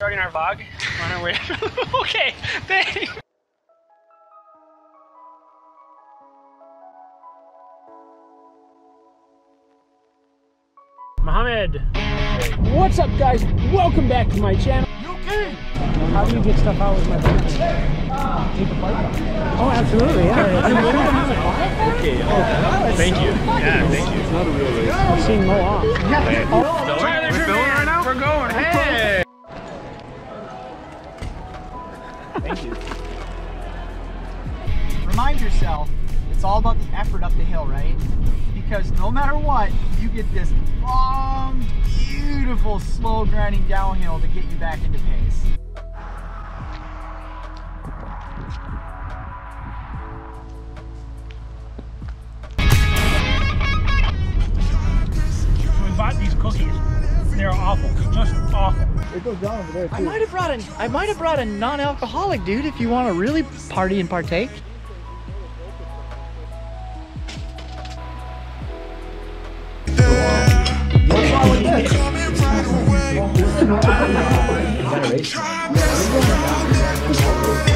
Starting our vlog on our way. okay, thanks. Mohammed. What's up, guys? Welcome back to my channel. Okay. How do you get stuff out with my phone? Oh, absolutely, yeah. Okay. Oh, thank you. Yeah, thank you. It's not a real race. I've seen Mo off. Oh, Thank you. Remind yourself, it's all about the effort up the hill, right? Because no matter what, you get this long, beautiful, slow grinding downhill to get you back into pace. We bought these cookies. They're awful. Just awful. It goes down over there I might have brought a I might have brought a non-alcoholic dude if you want to really party and partake. Yeah, I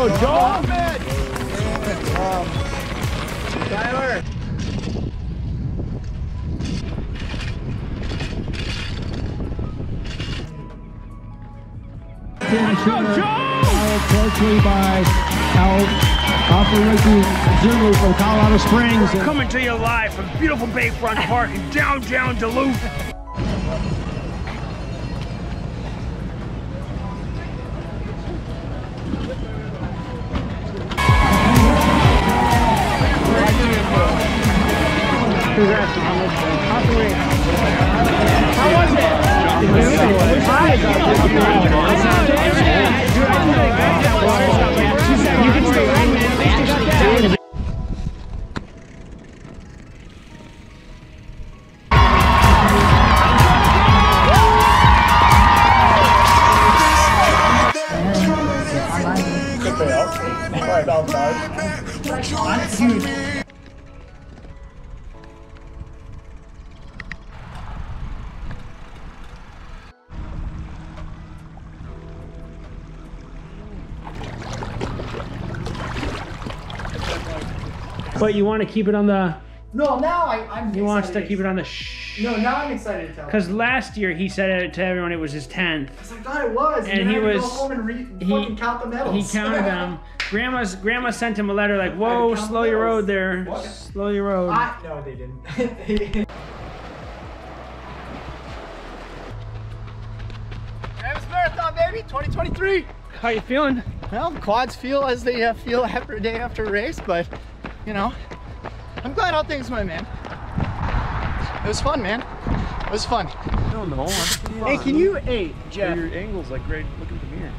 Go, Joel! Tyler! Go, Joel! closely by our Operation Zulu from Colorado Springs. Coming to you live from beautiful Bayfront Park in downtown Duluth. But you want to keep it on the. No, now I, I'm He wants to keep it on the shh. No, now I'm excited to tell. Because last year he said it to everyone it was his 10th. Because I thought it was. And then he was- Go home and re- he- fucking count the medals. He counted them. Grandma's grandma sent him a letter like, "Whoa, slow your road there, What? slow your road." I, no, they didn't. Travis Marathon, baby, 2023. How you feeling? Well, the quads feel as they uh, feel after a day after a race, but you know, I'm glad how things went, man. It was fun, man. It was fun. I don't know. Hey, can you, hey, Jeff? Your angle's like great. Look at the mirror.